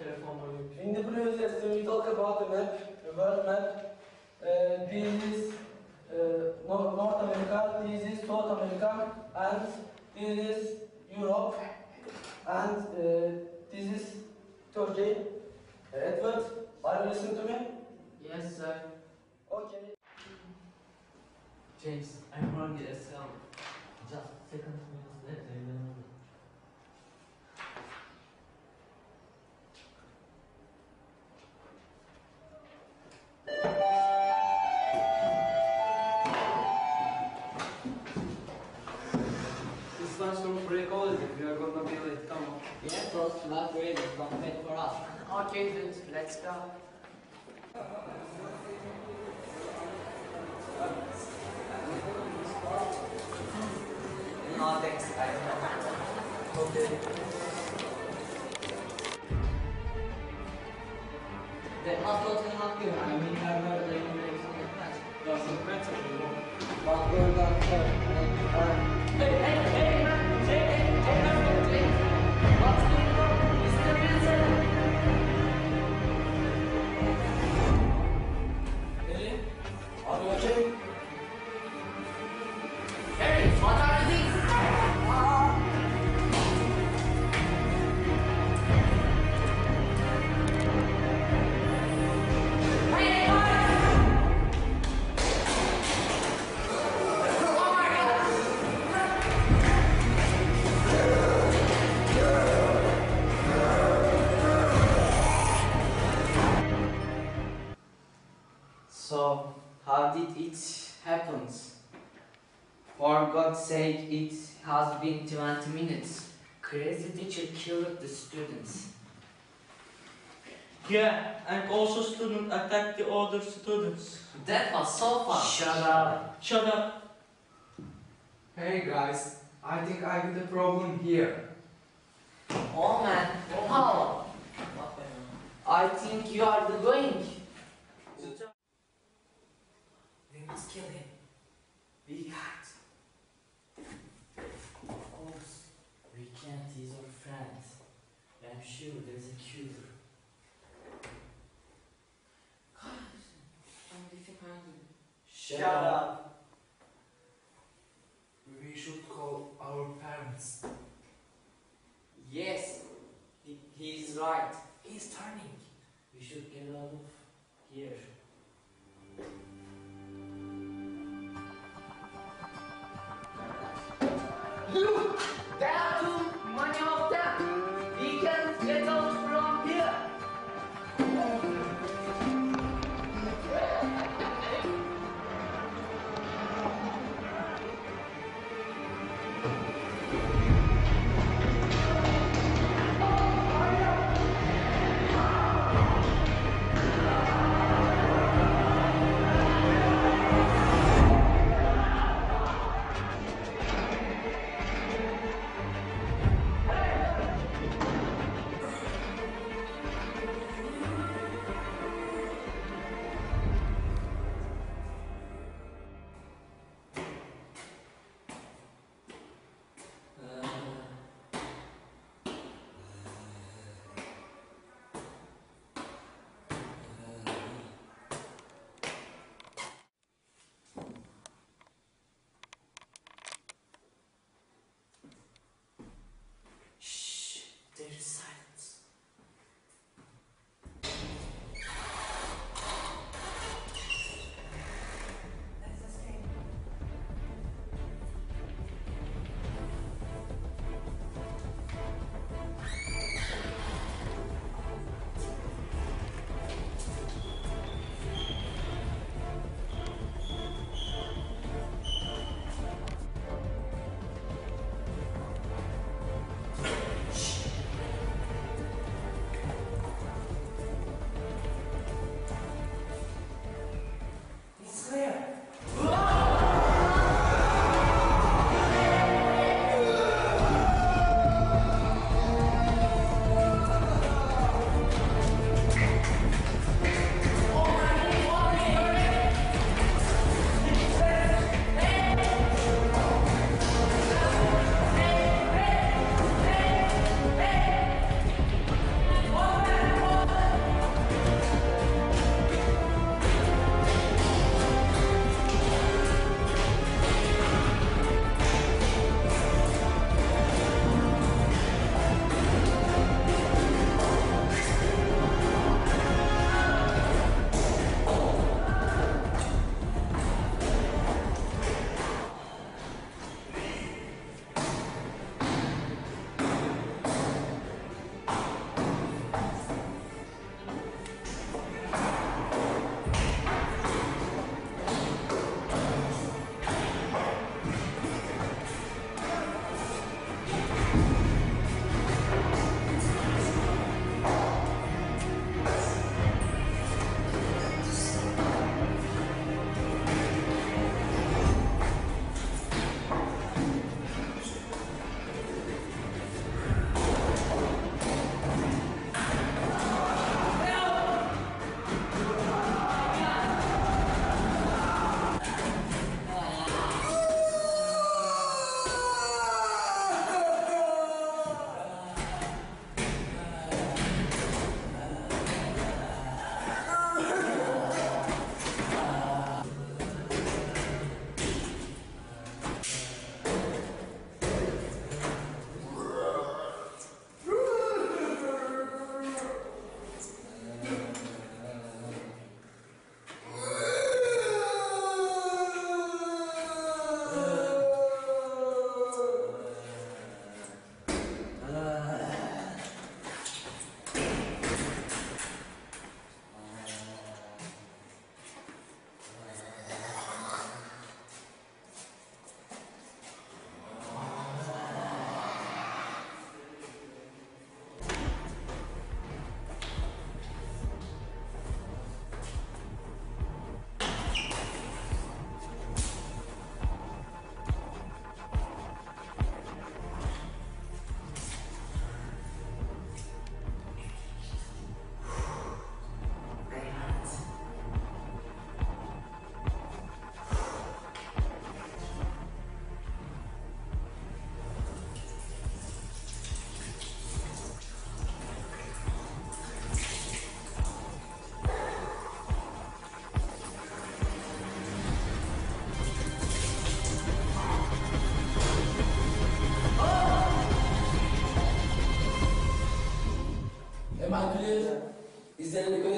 In the previous lesson, we talk about the map, the world map. Uh, this is uh, North America, this is South America, and this is Europe, and uh, this is Turkey. Uh, Edward, are you listening to me? Yes, sir. Okay. James, I'm running the SL. Just a second minutes This lunch from break already. We are gonna be late. Come on. Yeah, boss, not ready. Don't wait for us. Okay, dude, let's go. No, thanks. I Okay. That must also help you. I mean, I've heard that you make some plans. Doesn't matter. You know. But we're gonna uh, Hey, hey, hey, man! Amen. So, how did it happen? For God's sake, it has been 20 minutes. Crazy teacher killed the students. Yeah, and also student attacked the other students. That was so fun. Shut up. Shut up. Hey guys, I think I have the problem here. Oh man, oh, how? I think you are the going. We must kill him. We can't. Of course, we can't. He's our friend. I'm sure there's a cure. Guys, I'm difficult. Shut up. We should call our parents. Yes, he, he's right. He He's turning. We should get out of here. Look! There are too many of them! We can get out clear?